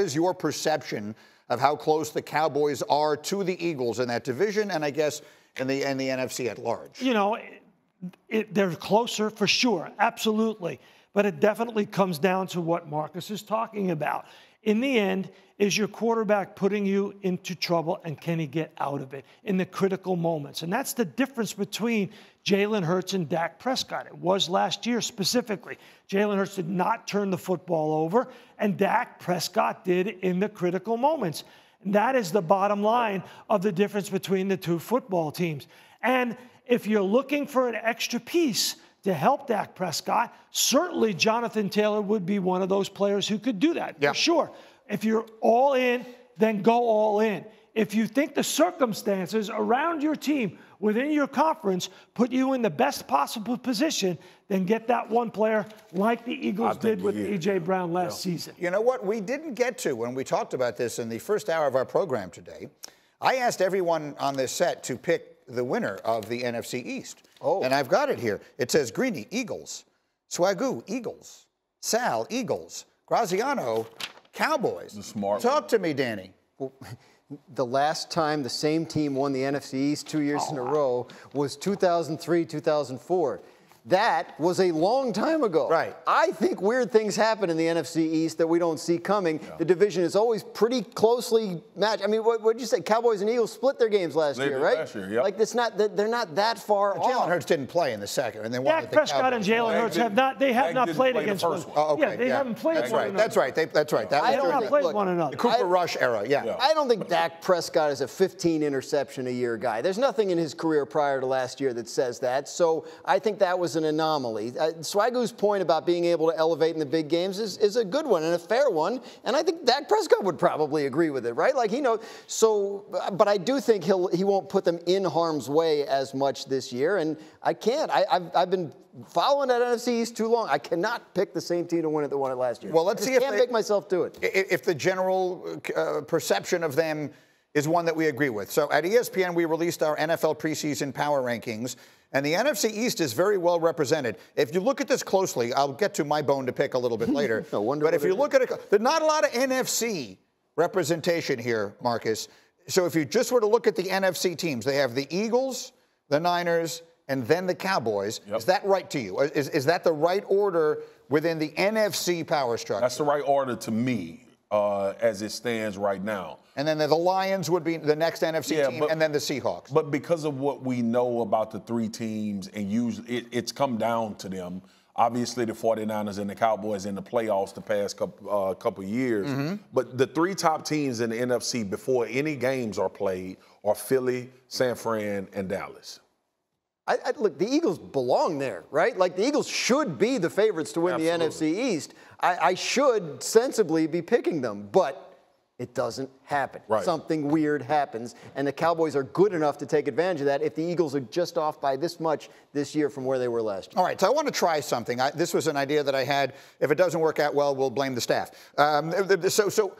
is your perception of how close the Cowboys are to the Eagles in that division, and I guess in the in the NFC at large? You know, it, they're closer for sure, absolutely. But it definitely comes down to what Marcus is talking about. In the end, is your quarterback putting you into trouble and can he get out of it in the critical moments? And that's the difference between Jalen Hurts and Dak Prescott. It was last year specifically. Jalen Hurts did not turn the football over, and Dak Prescott did in the critical moments. And that is the bottom line of the difference between the two football teams. And if you're looking for an extra piece to help Dak Prescott, certainly Jonathan Taylor would be one of those players who could do that, yeah. for sure. If you're all in, then go all in. If you think the circumstances around your team within your conference put you in the best possible position, then get that one player like the Eagles did with A.J. Brown last yeah. season. You know what? We didn't get to when we talked about this in the first hour of our program today. I asked everyone on this set to pick the winner of the NFC East. Oh. And I've got it here. It says Greeny, Eagles. Swagu, Eagles. Sal, Eagles. Graziano, Cowboys. The smart Talk one. to me, Danny. Well, the last time the same team won the NFC East two years oh, in a oh, row was 2003, 2004. That was a long time ago. Right. I think weird things happen in the NFC East that we don't see coming. Yeah. The division is always pretty closely matched. I mean, what did you say? Cowboys and Eagles split their games last they year, right? Last year, yep. Like it's not they're not that far off. Jalen Hurts didn't play in the second, and then Dak Prescott and Jalen Hurts have not they have not played play against one. Oh, okay. Yeah, they yeah. haven't played that's one right. another. That's right. They, that's right. That they have not played look, one another. The Cooper I, Rush era. Yeah. yeah. I don't think Dak Prescott is a 15 interception a year guy. There's nothing in his career prior to last year that says that. So I think that was an anomaly. Uh, Swagu's point about being able to elevate in the big games is, is a good one and a fair one. And I think Dak Prescott would probably agree with it, right? Like he knows. So, but I do think he'll he won't put them in harm's way as much this year. And I can't. I, have I've been following that NFC East too long. I cannot pick the same team to win it that won it last year. Well, let's see if I can't they, make myself do it. If the general uh, perception of them is one that we agree with. So at ESPN, we released our NFL preseason power rankings. And the NFC East is very well represented. If you look at this closely, I'll get to my bone to pick a little bit later. no wonder but if you look at it, there's not a lot of NFC representation here, Marcus. So if you just were to look at the NFC teams, they have the Eagles, the Niners, and then the Cowboys. Yep. Is that right to you? Is, is that the right order within the NFC power structure? That's the right order to me uh, as it stands right now. And then the Lions would be the next NFC yeah, team, but, and then the Seahawks. But because of what we know about the three teams, and usually it, it's come down to them. Obviously, the 49ers and the Cowboys in the playoffs the past couple, uh, couple years. Mm-hmm. But the three top teams in the NFC before any games are played are Philly, San Fran, and Dallas. I, I, look, the Eagles belong there, right? Like the Eagles should be the favorites to win Absolutely. the NFC East. I, I should sensibly be picking them, but it doesn't happen. Right. Something weird happens, and the Cowboys are good enough to take advantage of that if the Eagles are just off by this much this year from where they were last year. All right, so I want to try something. I, this was an idea that I had. If it doesn't work out well, we'll blame the staff. Um, so, so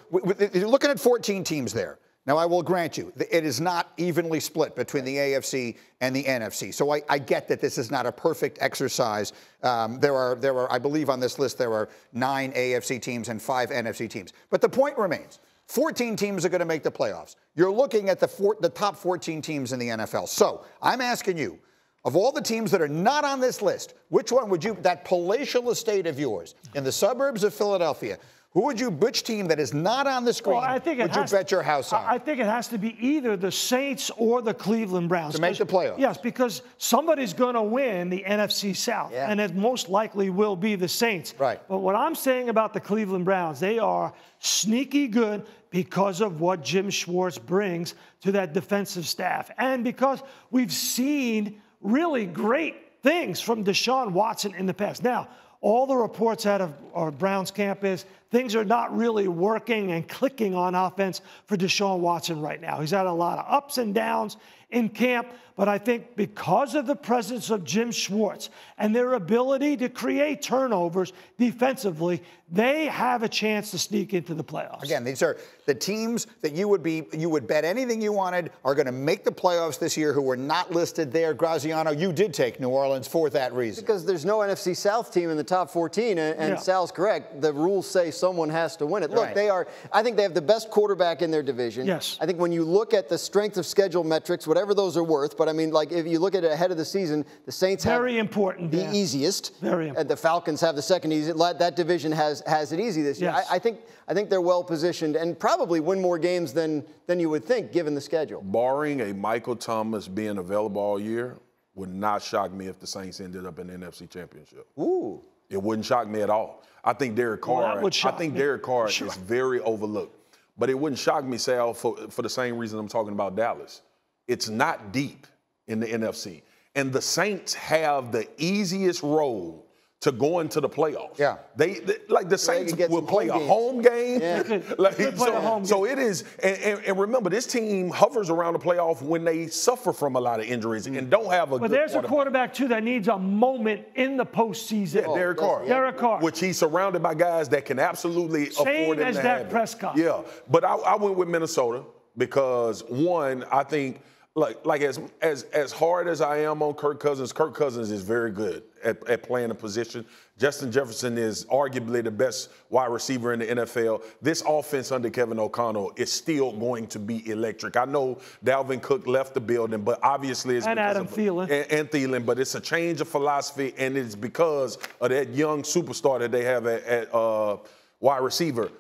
you're looking at 14 teams there. Now, I will grant you, it is not evenly split between the AFC and the NFC. So I, I get that this is not a perfect exercise. Um, there are, there are, I believe on this list, there are nine AFC teams and five NFC teams. But the point remains 14 teams are going to make the playoffs. You're looking at the, four, the top 14 teams in the NFL. So I'm asking you, of all the teams that are not on this list, which one would you, that palatial estate of yours in the suburbs of Philadelphia, who would you, which team that is not on the screen, well, I think would you bet your house on? I think it has to be either the Saints or the Cleveland Browns. To make the playoffs. Yes, because somebody's going to win the NFC South, yeah. and it most likely will be the Saints. Right. But what I'm saying about the Cleveland Browns, they are sneaky good because of what Jim Schwartz brings to that defensive staff, and because we've seen really great things from Deshaun Watson in the past. Now, all the reports out of our Browns camp is things are not really working and clicking on offense for Deshaun Watson right now. He's had a lot of ups and downs in camp, but I think because of the presence of Jim Schwartz and their ability to create turnovers defensively, they have a chance to sneak into the playoffs. Again, these are the teams that you would be you would bet anything you wanted are going to make the playoffs this year who were not listed there. Graziano, you did take New Orleans for that reason. Because there's no NFC South team in the top 14, and, and yeah. Sal's correct. The rules say someone has to win it. Look, Right. they are. I think they have the best quarterback in their division. Yes. I think when you look at the strength of schedule metrics, whatever those are worth, but I mean, like if you look at it ahead of the season, the Saints Very have important, the Dan. easiest. Very And the Falcons have the second easiest. That division has has it easy this year. Yes. I, I think I think they're well positioned and probably win more games than than you would think given the schedule. Barring a Michael Thomas being available all year, would not shock me if the Saints ended up in the NFC Championship. Ooh. It wouldn't shock me at all. I think Derek Carr. would I think me. Derek Carr Sure. is very overlooked. But it wouldn't shock me, Sal, for, for the same reason I'm talking about Dallas. It's not deep in the NFC. And the Saints have the easiest road to go into the playoffs. Yeah. They, they- like the Saints can will play a home game. Yeah. Like, they could play so, a home so game. it is, and, and, and remember, this team hovers around the playoff when they suffer from a lot of injuries and don't have a But good there's a quarterback. quarterback too that needs a moment in the postseason. Yeah, Derek Carr. Derek Carr. Which he's surrounded by guys that can absolutely Same afford him as to Dak have it. Prescott. Yeah, but I, I went with Minnesota because one, I think like like as as as hard as I am on Kirk Cousins, Kirk Cousins is very good at, at playing a position. Justin Jefferson is arguably the best wide receiver in the NFL. This offense under Kevin O'Connell is still going to be electric. I know Dalvin Cook left the building, but obviously it's And Adam of- Thielen. and, and Thielen, but it's a change of philosophy, and it's because of that young superstar that they have at, at uh, wide receiver.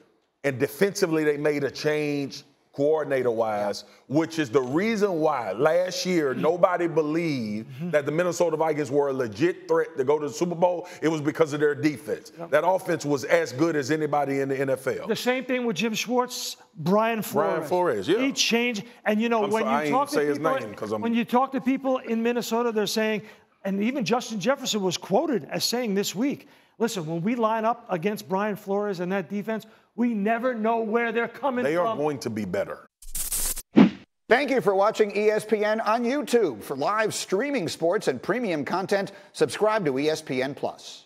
And defensively, they made a change coordinator wise, which is the reason why last year nobody believed Mm-hmm. that the Minnesota Vikings were a legit threat to go to the Super Bowl. It was because of their defense. That offense was as good as anybody in the NFL. The same thing with Jim Schwartz, Brian Flores. Brian Flores, yeah. He changed, and you know I'm when sorry, you talk to say his people, name 'cause I'm- when you talk to people in Minnesota, they're saying, and even Justin Jefferson was quoted as saying this week, "Listen, when we line up against Brian Flores and that defense, we never know where they're coming they from." They are going to be better. Thank you for watching ESPN on YouTube. For live streaming sports and premium content, subscribe to ESPN Plus.